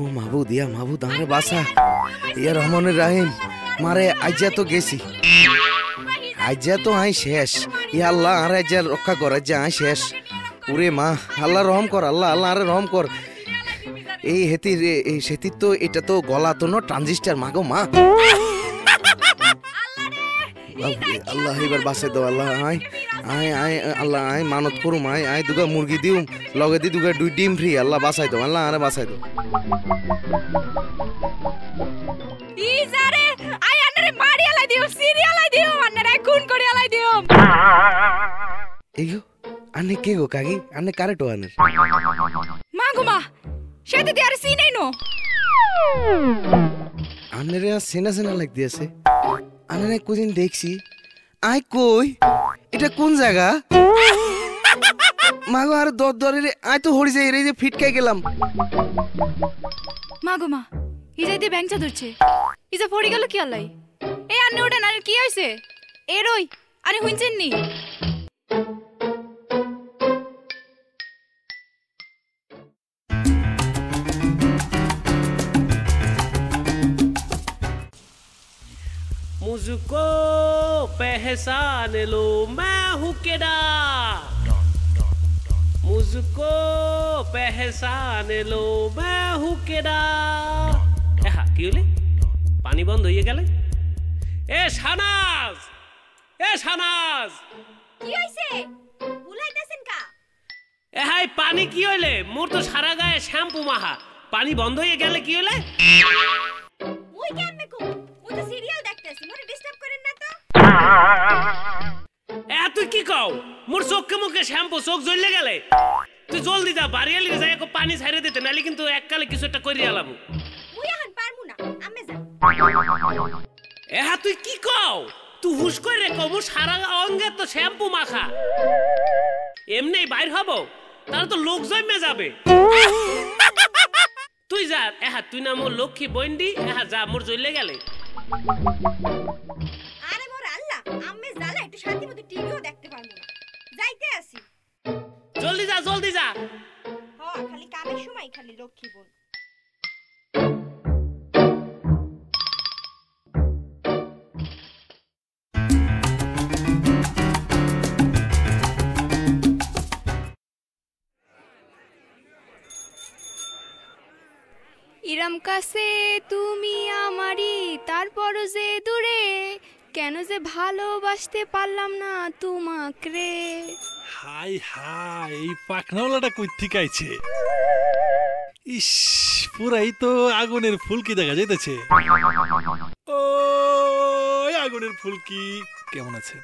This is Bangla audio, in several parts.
ও মাহবুদ ইয়া মাহবুদ আমারে বাসা ইয়া রহমানের রাহিম মারে আজ্জা তো গেছি। আজ্জা তো আই শেষ। ইয়া আল্লাহ আরে আজ্জা রক্ষা কর আজ্জা আই শেষ। ওরে মা আল্লাহ রহম কর আল্লাহ আল্লাহ আরে রহম কর। এই হেতির এই সেতির তো এটা তো গলা তো না ট্রানজিস্টার মাগো মা। আল্লাহ এবার বাসে দাও আল্লাহ আয় আয় আয় আল্লাহ আয় মানত করুম আয় আয় দুগা মুরগি দিউম লগে দি দুগা দুই ডিম ফ্রি আল্লাহ বাসাই দাও আল্লাহ আরে বাসাই দাও। ইজারে আই আন্নারে মারি আলাই দিও আলাই দিও আন্নারে খুন করে আলাই দিও এই গো আনে কে গো কাকি? আনে কারে তো আনের মা গো মা সেতে দি আর সিনেই নো। আনের সেনা সেনা লাগ দিয়েছে আনে কোদিন দেখছি আই কই? এটা কোন জায়গা? মাগো আর দর দরে রে আই তো হড়ি যাই রে যে ফিটকাই গেলাম। মাগো মা ইজাই দিয়ে ব্যাংচা ধরছে। ইজা পড়ে গেল কি আল্লাই? এই আন্নি ওটা না কি হইছে? এরই আরে হুইনছেন নি? মুজুকো पहचान लो मैं हूँ केडा मुझको पहचान लो मैं हूँ কেডা এহা কি হলে পানি বন্ধ হয়ে গেলে এ সানাজ এ সানাজ কি হইছে বুলাইতেছেন কা এহাই পানি কি হইলে মোর তো সারা গায়ে শ্যাম্পু মাহা পানি বন্ধ হয়ে গেলে কি হইলে মুই কেমনে কো মুই তো সিরিয়াল দেখতেছি মোরে এ তুই কি কও? মোর চোখকে মুখে শ্যাম্পু চোখ জ্বললে গেলে? তুই জলদি যা বাড়ি এলি যাই পানি ছাইরে দিতে নাহলে কিন্তু এককালে কিছু একটা করিয়া আলাম মুই এখন পারমু না আমি যা। এহা তুই কি কও? তুই হুশ করে রে মোর সারা অঙ্গে তো শ্যাম্পু মাখা। এমনি বাইর হব তাহলে তো লোক জমে যাবে। তুই যা এহা তুই না মোর লক্ষ্মী বন্ডি এহা যা মোর জ্বললে গেলে। যা জলদি যা। হ খালি কামের সময় খালি লক্ষ্মী বোন। ইরাম কাছে তুমি আমারই তারপরও যে দূরে কেন যে ভালোবাসতে পারলাম না তোমাকে? রে হাই হাই এই পাখনাওয়ালাটা কই ইস পুরাই তো আগুনের ফুলকি দেখা যাইতেছে। ও আগুনের ফুলকি কেমন আছে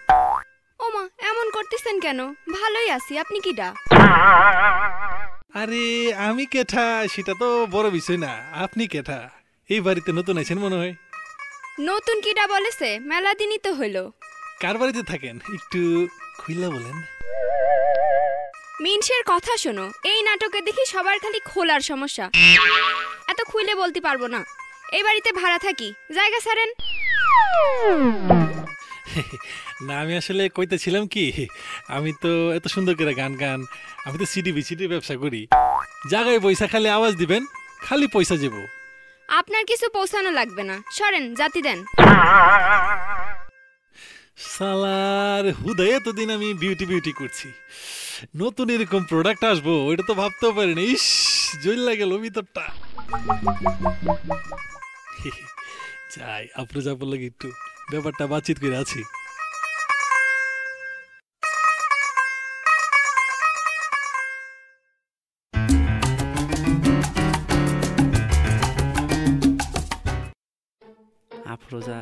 ওমা এমন করতেছেন কেন? ভালোই আছি আপনি কিডা? আরে আমি কেঠা সেটা তো বড় বিষয় না। আপনি কেঠা? এই বাড়িতে নতুন আছেন মনে হয়? নতুন কিডা বলেছে মেলা দিনই তো হইল। কার বাড়িতে থাকেন? একটু খুইলা বলেন। মিনসের কথা শোনো। এই নাটকে দেখি সবার খালি খোলার সমস্যা। এত খুইলে বলতে পারব না। এই বাড়িতে ভাড়া থাকি। জায়গা ছাড়েন। না আমি আসলে কইতেছিলাম কি আমি তো এত সুন্দর করে গান গান আমি তো সিডি বিসিডি ব্যবসা করি। জায়গায় পয়সা খালি আওয়াজ দিবেন খালি পয়সা যাব আপনার কিছু পৌঁছানো লাগবে না। সরেন জাতি দেন। সালার হুদয় এতদিন আমি বিউটি বিউটি করছি। নতুন এরকম প্রোডাক্ট আসব, ওইটা তো ভাবতেও পারি না ইস জইল্লা গেল ভিতরটা। যাই আপনি যাবার লাগে একটু, ব্যাপারটা বাতচিত করে আছি। আফরোজা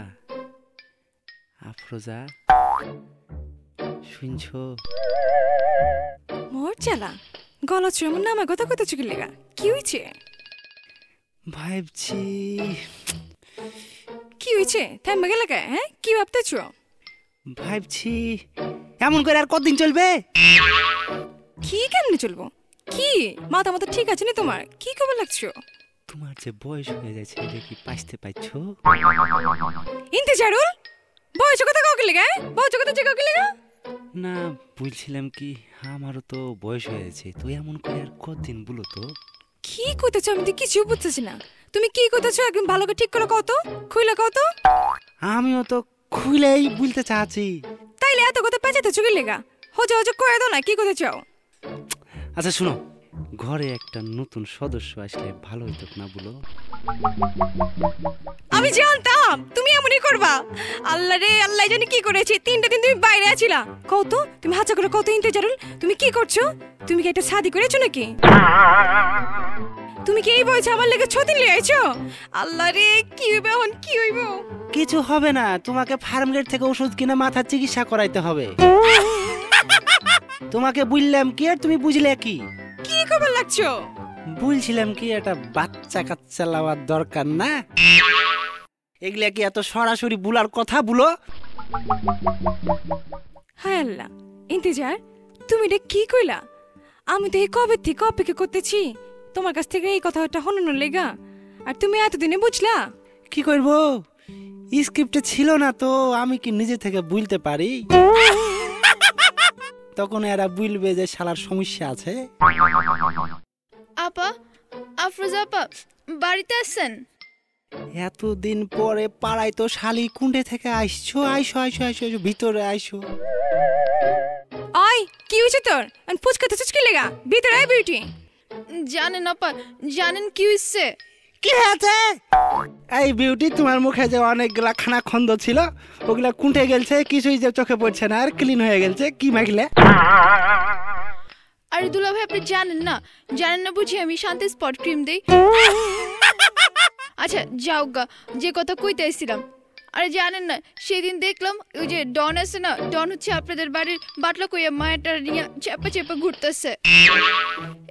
আফরোজা, শুনছো? মোর চালা। গলা ছুঁয়ে আমার নামে কথা কথা চুকি লেগা। কি হয়েছে ভাবছি কি হয়েছে থামবে গেলে কে হ্যাঁ? কি ভাবতেছ? ভাবছি এমন করে আর কতদিন চলবে? কি কেমনে চলবো? কি? মাথা মাথা ঠিক আছে নি তোমার? কি খবর লাগছো? তোমার যে বয়স হয়ে যাচ্ছে এটা কি পাইতে পাইছো? ইনতে জারুল বয়স কথা কাউকে লেগা বয়স কথা যে কাউকে লেগা না বলছিলাম কি আমারও তো বয়স হয়েছে যাচ্ছে তো এমন করে আর কতদিন বলো তো? কি কইতেছো আমি তো কিছু বুঝতেছি না। তুমি কি কইতেছো একদম ভালো করে ঠিক করে কও তো। খুইলে কও তো। আমিও তো খুলেই বলতে চাচ্ছি। তাইলে এত কথা পেঁচাতে কি লেগা। হজে হজে কয়ে দাও না কি কইতে চাও? আচ্ছা শুনো ঘরে একটা নতুন সদস্য আসলে ভালো হইতো না বলো? আমি জানতাম তুমি এমনই করবা। আল্লাহ রে আল্লাহ জানি কি করেছে। তিনটা দিন তুমি বাইরে আছিলা। কত তুমি হাঁচা করে কত ইন্তেজারুল তুমি কি করছ? তুমি কি একটা শাদি করেছ নাকি? তুমি কি এই বয়সে আমার লেগে ছদিন লিয়ে আইছো আল্লাহ রে কি হইবে এখন কি হইব? কিছু হবে না তোমাকে ফার্মগেট থেকে ওষুধ কিনে মাথার চিকিৎসা করাইতে হবে। তোমাকে বললাম কি আর তুমি বুঝলে কি? কি খবর লাগছো? বলছিলাম কি একটা বাচ্চা কাচ্চা লাওয়ার দরকার না? এগুলা কি এত সরাসরি বুলার কথা বুলো? হায় আল্লাহ ইন্তেজার তুমি এটা কি কইলা? আমি তো এই কবে থেকে অপেক্ষা করতেছি তোমার কাছ থেকে এই কথাটা হনানোর লেগা। আর তুমি এতদিনে বুঝলা? কি করব স্ক্রিপ্টে ছিল না তো আমি কি নিজে থেকে বুঝতে পারি? তখন এরা বুঝবে যে শালার সমস্যা আছে। আপা আফরোজা আপা বাড়িতে আছেন? এতদিন পরে পাড়ায় তো শালি কুণ্ডে থেকে আইসছো আইসো আইসো আইসো আইসো, ভিতরে আইসো। আয় কি হয়েছে তোর? আর ফুচকাতে চুচকি লেগা। ভিতরে আয় বিউটি। জানেন আপা জানেন কি হচ্ছে কি হয়েছে? এই বিউটি তোমার মুখে যে অনেকগুলা খানা খন্দ ছিল ওগুলা কুঁটে গেলছে কিছুই যে চোখে পড়ছে না আর ক্লিন হয়ে গেলছে। কি মাখলে আরে দুলা ভাই আপনি জানেন না? জানেন না বুঝি আমি শান্তি স্পট ক্রিম দেই? আচ্ছা যাও গা যে কথা কইতে এসেছিলাম। আরে জানেন না, সেদিন দেখলাম ওই যে ডন আছে না ডন হচ্ছে আপনাদের বাড়ির বাটলা কইয়া মায়াটা নিয়ে চেপা চেপা ঘুরতেছে।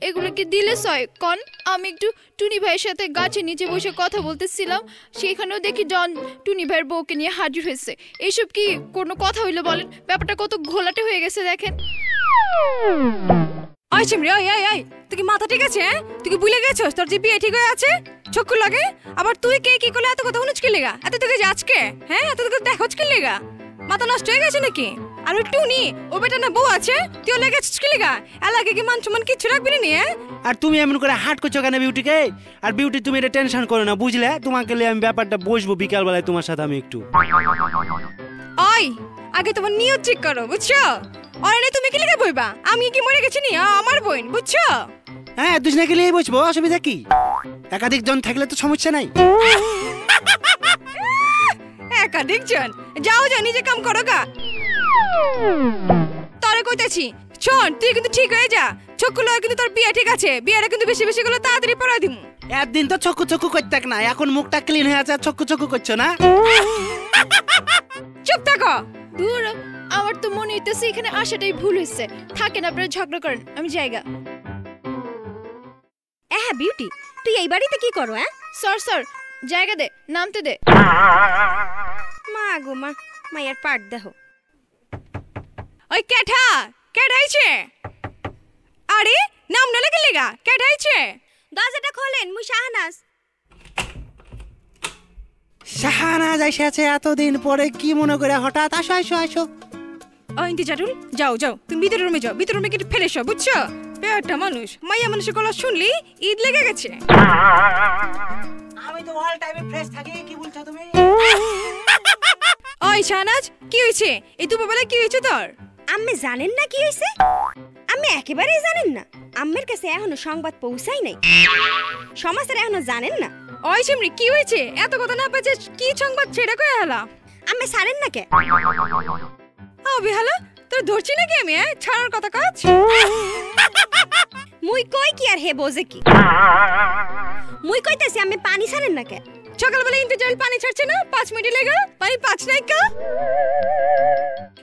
এগুলো কি দিলে সয়? কন, আমি একটু টুনি ভাইয়ের সাথে গাছের নিচে বসে কথা বলতেছিলাম, সেখানেও দেখি ডন টুনি ভাইয়ের বউকে নিয়ে হাজির হয়েছে। এইসব কি কোনো কথা হইল বলেন? ব্যাপারটা কত ঘোলাটে হয়ে গেছে দেখেন। আয় চিমরি আয় আয়, তুই কি মাথা ঠিক আছে হ্যাঁ? তুই কি ভুলে গেছস? তোর যে বিয়ে ঠিক হয়ে আছে? চক্ষু লাগে? আবার তুই কে কি করলে? এত কথা শুনুচ কি লেগা? এত তোকে আজকে? হ্যাঁ? এত তোকে দেখোচ কি লেগা? মাথা নষ্ট হয়ে গেছে নাকি? আর ওই টুনি ও বেটা না বউ আছে? তুই ও লেগেছিস কি লেগা? এলাকে কি মান সম্মান কিচ্ছু রাখবি না নি, হ্যাঁ? আর তুমি এমন করে হাট করছ কেন বিউটিকে? আর বিউটি তুমি এটা টেনশন করো না বুঝলে? তোমাকে লিয়ে আমি ব্যাপারটা বসবো বিকাল বেলায় তোমার সাথে আমি একটু। ওই আগে তোমার নিয়ত ঠিক করো বুঝছ? অরে তুমি কি লেগে বইবা? আমি কি মরে গেছি নি? আমার বোন বুঝছ? হ্যাঁ দুজনাকে নিয়ে বসবো অসুবিধা কি? একাধিক জন থাকলে তো সমস্যা নাই। একাধিক জন? যাও যা নিজে কাম করো গা। তরে কইতেছি শোন তুই কিন্তু ঠিক হয়ে যা। চকুলো কিন্তু তোর বিয়ে ঠিক আছে। বিয়েটা কিন্তু বেশি বেশি গুলো তাড়াতাড়ি পড়া দিমু। একদিন তো চক্কু চক্কু করতে না এখন মুখটা ক্লিন হয়ে আছে আর চক্কু চক্কু করছ না? চুপ থাকো। দূর আমার তো মনে হইতেছে এখানে আসাটাই ভুল হয়েছে থাকেন আপনারা ঝগড়া করেন আমি জায়গা হ্যাঁ বিউটি তুই এই বাড়িতে কি করো হ্যাঁ? সর সর জায়গা দে নামতে দে। মা গো মা মায়ের পাট দেহ ওই কেঠা কেঠাইছে আরে নাম না লেগে লেগা কেঠাইছে দরজাটা খোলেন মুই শাহনাজ। যাইছে আছে এতদিন পরে কি মনে করে? হঠাৎ আসো আসো আসো। ও ইন্তিজারুল যাও যাও তুমি ভিতরের রুমে যাও ভিতরের রুমে কিন্তু ফেলে এসো বুঝছ? পেয়ারটা মানুষ। মাইয়া মানুষের গলা শুনলি ঈদ লেগে গেছে। আমি তো অল টাইমে ফ্রেশ থাকি কি বলছো তুমি? ওই শাহনাজ কি হয়েছে? এই দুপুরবেলা কি হয়েছে তোর? আম্মে জানেন না কি হয়েছে? আম্মে একেবারেই জানেন না। আম্মের কাছে এখনও সংবাদ পৌঁছাই নাই। সমাজের এখনও জানেন না। ওই চিমরি কি হয়েছে? এত কথা না পাচ্ছে কি সংবাদ ছেড়ে কয়ে হলা আম্মে ছাড়েন না কে? ও বিহালা তোর ধরছি নাকি আমি হ্যাঁ? ছাড়ার কথা কাজ মুই কই কি আর হে বোঝে কি? মুই কইতেছি আমি পানি ছাড়েন না কে? সকালবেলা ইন্তেজারুল পানি ছাড়ছে না? পাঁচ মিনিট লেগে পানি পাঁচ নাই কা?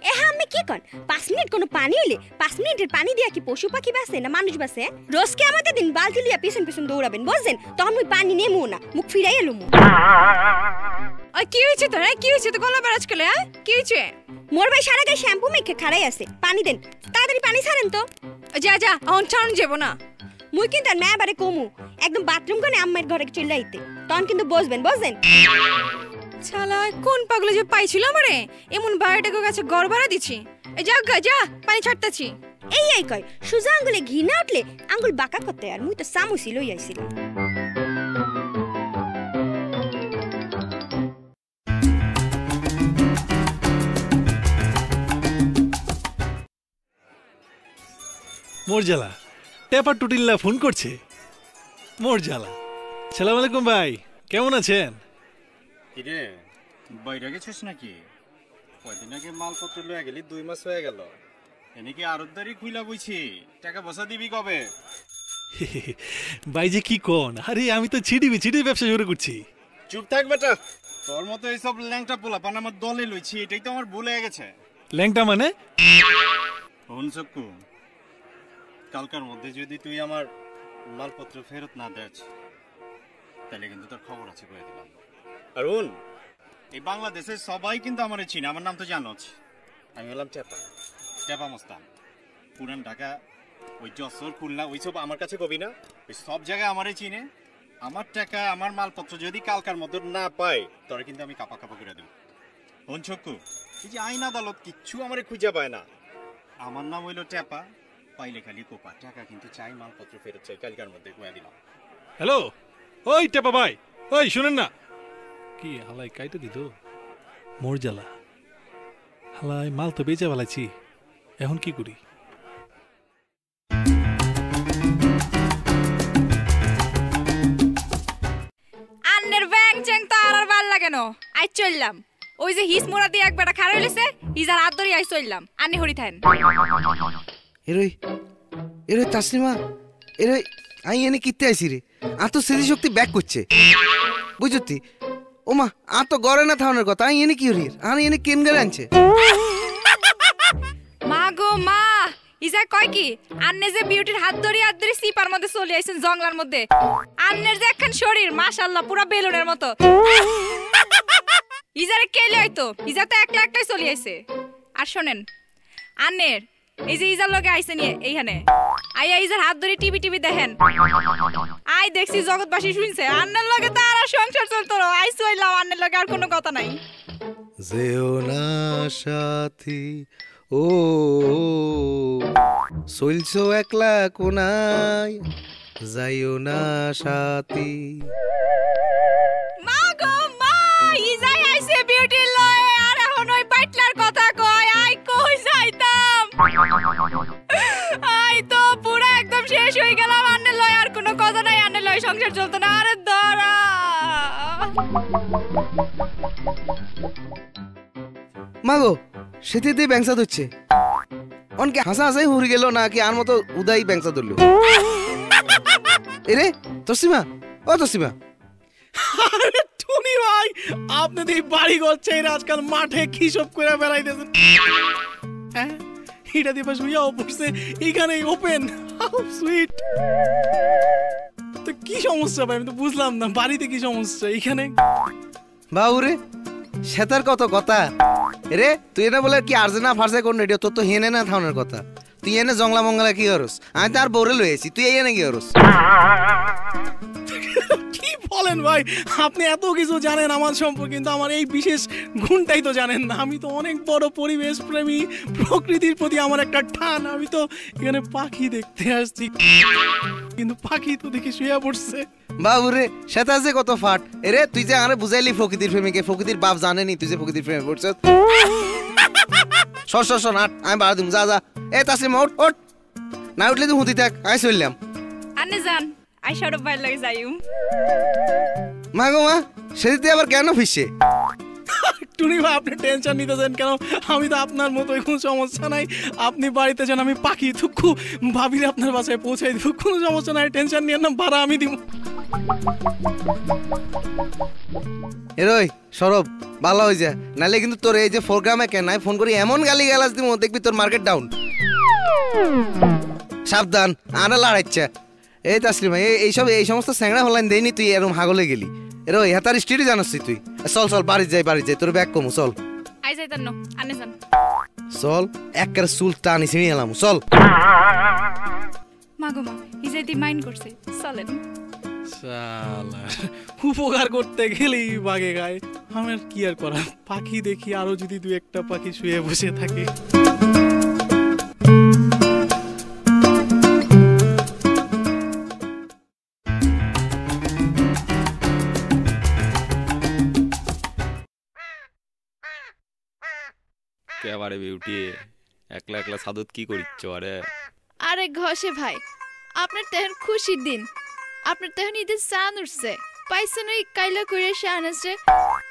এ হ্যাঁ আমি কি কন? পাঁচ মিনিট কোনো পানি হইলে পাঁচ মিনিটের পানি দিয়া কি পশু পাখি বাসে না মানুষ বাসে রোজকে আমাদের দিন বালতি লিয়া পিছন পিছন দৌড়াবেন বুঝছেন? তখন মুই পানি নেমু না মুখ ফিরাই এলুমু কি হয়েছে তোর? কি হয়েছে তো গলা বেড়াজ করলে হ্যাঁ কি হয়েছে মোর ভাই সারা গায়ে শ্যাম্পু মেখে খাড়াই আছে। পানি দেন। তাড়াতাড়ি পানি ছাড়েন তো। যা যা এখন ছাড়ন যাব না। মুই কিন্তু আর মেয়ে বারে কমু। একদম বাথরুম কোনে আম্মার ঘরে চলে আইতে। তখন কিন্তু বসবেন বুঝছেন শালা কোন পাগলে যে পাইছিল আমারে? এমন বাড়িটাকে কাছে গড় ভাড়া দিছি। এ যা গা যা পানি ছাড়তাছি। এই এই কয় সুজা আঙ্গুলে ঘি না উঠলে আঙ্গুল বাঁকা করতে আর মুই তো সামুসি লই আইছিলাম। মোর জ্বালা। টেপা টুটিল্লা ফোন করছে। মোর জ্বালা। সালাম আলাইকুম ভাই কেমন আছেন? কিরে বাইরে গেছিস নাকি? কয়দিন আগে মালপত্র লয়ে গেলি দুই মাস হয়ে গেল। এনে কি আরতদারি খুইলা বইছি? টাকা বসা দিবি কবে? ভাই যে কি কোন? আরে আমি তো ছিডিবি ছিডি ব্যবসা শুরু করছি। চুপ থাক বেটা। তোর মতো এইসব ল্যাংটা পোলা পান আমার দলে লইছি এটাই তো আমার ভুল গেছে। ল্যাংটা মানে? হন কালকার মধ্যে যদি তুই আমার মালপত্র ফেরত না দেস তাহলে কিন্তু তোর খবর আছে কয়ে দিলাম। অরুণ! এই বাংলাদেশের সবাই কিন্তু আমার চিনে আমার নাম তো জানোস। আমি হলাম টেপা টেপা মস্তান। পুরান ঢাকা ওই যশোর খুলনা ওইসব আমার কাছে কবি না? ওই সব জায়গায় আমারে চিনে। আমার টাকা আমার মালপত্র যদি কালকার মধ্যে না পাই তোরা কিন্তু আমি কাপা কাপা করে দেবো। হন চক্কু এই যে আইন আদালত কিচ্ছু আমারে খুঁজে পায় না। আমার নাম হইল টেপা পাইলে খালি কোপা। টাকা কিন্তু চাই মালপত্র ফেরত চাই কালকার মধ্যে কয়ে দিলাম। হ্যালো? ওই টেপা ভাই ওই শুনেন না। কি হালাই কাইতে দিত মোর জ্বালা। হালাই মাল তো বেচে ফেলাইছি এখন কি করি? আন্নের ব্যাং চ্যাং তো আর আর ভালো লাগে না। আই চললাম। ওই যে হিস মোড়া দিয়ে একবার খারাপ হইলেছে ইজার হাত ধরে আই চললাম। আন্নি হরি থাইন। এরই এরই তাসলিমা এরই, আই এনে কিতে আইছি রে। আ তো স্মৃতিশক্তি ব্যাক করছে। বুঝতি? ওমা, আ তো গড়ে না থাউনের কথা। আই এনে কি হরির আর এনে কেন গেলে আনছে? মা গো, মা! ইজা কয় কি? আন্নে যে বিউটির হাত ধরে হাত ধরে সিপার মধ্যে চলে আইছেন জঙ্গলার মধ্যে। আন্নের যে একখান শরীর, মাশাআল্লাহ, পুরা বেলুনের মতো। ইজারে কেলে হয়তো ইজা তো একলা একলাই চলে আইছে। আর শোনেন, আন্নের এই যে ইজার লগে আইছে নিয়ে এইখানে। আইয়া ইজার হাত ধরে টিভি টিভি দেখেন। আই দেখছি জগৎবাসী শুনছে আন্নের লগে তো আর সংসার চলতো না। আই চইলাম আন্নের লগে আর কোনো কথা নাই। যেও না সাথী ও চলছো একলা কোনায় যাইও না সাথী। মা গো মা ইজাই আইছে বিউটি আই তো পুরা একদম শেষ হয়ে গেলাম আন্নে লয় আর কোনো কথা নাই আন্নে লয় সংসার চলতো না। আরে ধরা মাগো সেতে ব্যাংসা ধরছে। অনকে হাসা হাসাই হুরি গেল না কি আর মতো উদাই ব্যাংসা ধরলো? এরে তসিমা ও তসিমা। আরে টুনি ভাই আপনি তো এই বাড়ি চাইরে আজকাল মাঠে কি সব করে বেড়াইতেছেন। হ্যাঁ? এটা দিয়ে পাশ পড়ছে। ওপেন সুইট তো কি সমস্যা ভাই? আমি তো বুঝলাম না, বাড়িতে কি সমস্যা? এখানে বাউরে, সেতার কত কথা? রে তুই এনে বলে কি আর্জেনা ফার্সে কোন রেডিও তোর তো হেনে না থাউনের কথা। তুই এনে জংলা মঙ্গলা কি হরস আমি তো আর বউরে লইছি তুই এনে কি হরস বলেন ভাই আপনি এত কিছু জানেন আমার সম্পর্কে কিন্তু আমার এই বিশেষ গুণটাই তো জানেন না। আমি তো অনেক বড় পরিবেশ প্রেমী প্রকৃতির প্রতি আমার একটা টান আমি তো এখানে পাখি দেখতে আসছি। কিন্তু পাখি তো দেখি শুয়ে পড়ছে। বাবুরে সেতা যে কত ফাট। এরে তুই যে আরে বুঝাইলি প্রকৃতির প্রেমিকে প্রকৃতির বাপ জানেনি তুই যে প্রকৃতির প্রেমে পড়ছ। সর সর সর নাট আমি বাড়া দিম যা যা। এ তাসিম ওঠ ওঠ। না উঠলে তুই হুঁতি থাক আমি চললাম। আন্নে যান। আই সরব ভাই লাগে যাইম মা গো মা সেদিতে আবার কেন ফিসছে টুনি ভাই আপনি টেনশন নিতেছেন কেন? আমি তো আপনার মতো কোনো সমস্যা নাই। আপনি বাড়িতে যান আমি পাখি দুঃখু ভাবিলে আপনার বাসায় পৌঁছাই দিব। কোনো সমস্যা নাই টেনশন নিয়ে না ভাড়া আমি দিব। এরই সরব ভালো হয়ে যা নালে কিন্তু তোর এই যে প্রোগ্রামে কেন? আমি ফোন করি এমন গালি গালাজ দিব দেখবি তোর মার্কেট ডাউন সাবধান আনা লড়াইচ্ছা। এই তাসলিমা এই এইসব এই সমস্ত স্যাংরা হলাইন দেয়নি তুই এরম হাগলে গেলি। এরো হেতার স্টিডি জানাস তুই চল চল বাড়ি যাই বাড়ি যাই তোর ব্যাগ কমু চল। আই যাইতাম না আন্নে যান। চল একের চুল টানি ছিঁড়ি এলাম চল। মা গো মা ইজাই মাইন্ড করছে চলেন। শালা উপকার করতে গেলেই বাগে গায়ে। আমার কি আর করা পাখি দেখি আরও যদি দু একটা পাখি শুয়ে বসে থাকে। বিউটি একলা একলা সাদত কি করিচ্ছ আরে? আরে ঘষে ভাই আপনার তেহন খুশির দিন। আপনার তেহন ঈদের সান উঠছে। পাইছেন ওই কাইলা করে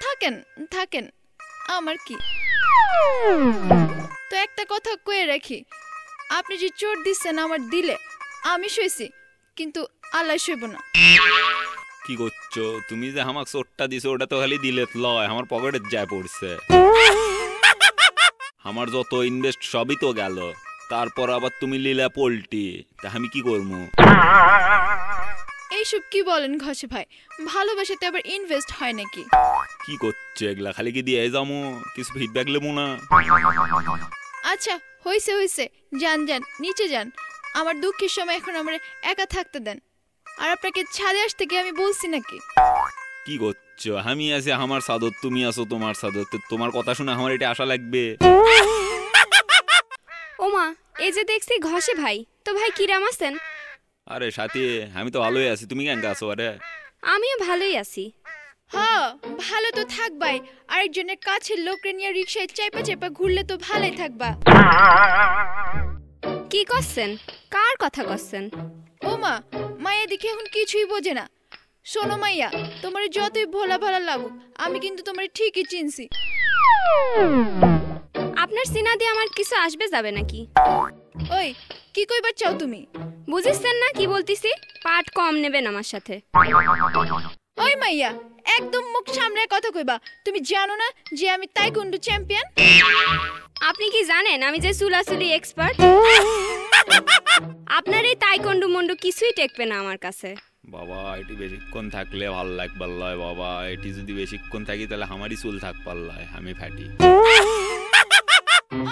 থাকেন থাকেন আমার কি? তো একটা কথা কয়ে রাখি আপনি যে চোট দিচ্ছেন আমার দিলে আমি শুয়েছি কিন্তু আল্লাহ শুইব না। কি করছ? তুমি যে আমাকে চোরটা দিছো ওটা তো খালি দিলে লয় আমার পকেটে যায় পড়ছে। আমার যত ইনভেস্ট সবই তো গেল। তারপর আবার তুমি লিলা পোল্টি। তা আমি কি করব? এইসব কি বলেন ঘষে ভাই? ভালোবাসাতে আবার ইনভেস্ট হয় নাকি? কি করছে? এগুলা খালি কি দিয়ে যাব? কিছু ফিডব্যাক লেবো না? আচ্ছা হইছে হইছে। যান যান নিচে যান। আমার দুঃখের সময় এখন আমার একা থাকতে দেন। আর আপনাকে ছাদে আসতে গিয়ে আমি বলছি নাকি? কি করছ? আমি আছি আমার সাদত তুমি আছো তোমার সাদত। তোমার কথা শুনে আমার এটা আশা লাগবে। ওমা এই যে দেখছি ঘষে ভাই। তো ভাই কিরাম আছেন? আরে সাথী আমি তো ভালোই আছি। তুমি কেন আছো? আরে। আমিও ভালোই আছি। হ ভালো তো থাকবাই। আরেকজনের কাছের লোকরে নিয়ে রিক্সায় চাইপা চাইপা ঘুরলে তো ভালোই থাকবা। কি করছেন? কার কথা করছেন? ও মা মায়া দেখে এখন কিছুই বোঝে না। শোনো মাইয়া তোমার যতই ভোলা ভালা লাগুক আমি কিন্তু তোমার ঠিকই চিনছি। আপনার সিনা দিয়ে আমার কিছু আসবে যাবে নাকি? ওই কি কইবার চাও তুমি? বুঝিচ্ছেন না কি বলতিছি? পাট কম নেবেন আমার সাথে। ওই মাইয়া একদম মুখ সামনে কথা কইবা। তুমি জানো না যে আমি তাইকুন্ডু চ্যাম্পিয়ন? আপনি কি জানেন আমি যে চুলাচুলি এক্সপার্ট আপনার এই তাইকন্ডু মন্ডু কিছুই টেকবে না আমার কাছে। বাবা এটি বেশিক্ষণ থাকলে ভালো লাগবার লয় বাবা। এটি যদি বেশিক্ষণ থাকি তাহলে আমারই চুল থাক লয় আমি ফাটি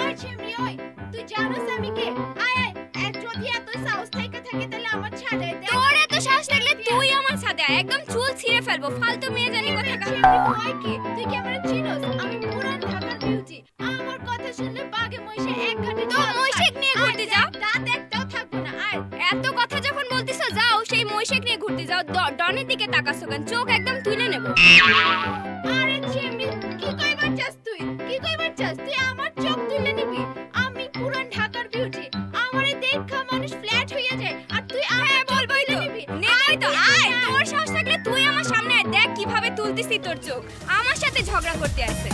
ওই চিমনি ওই তুই জানোস আমি কে? আয় আয়। এক যদি এত সাহস থাইকা থাকে তাহলে আমার ছাড়াই দে। তোর এত সাহস লাগলে তুই আমার সাথে আয়, একদম চুল ছিঁড়ে ফেলব। ফালতু মেয়ে জানি কথা কি? তুই কি আমার চিনোস? আমি ডনের দিকে তাকাছো কেন চোখ একদম তুলে নেব। আরে চিমনি কি কইবার চাস তুই? কি কইবার চাস তুই আমার চোখ তুলে নিবি। আমি পুরান ঢাকার বিউটি আমারে দেখা মানুষ ফ্ল্যাট হইয়া যায় আর তুই আমার বলবই তো নেই তো আয় তোর সাহস থাকলে তুই আমার সামনে আয়। দেখ কীভাবে তুলতিছিস তোর চোখ। আমার সাথে ঝগড়া করতে আসছে।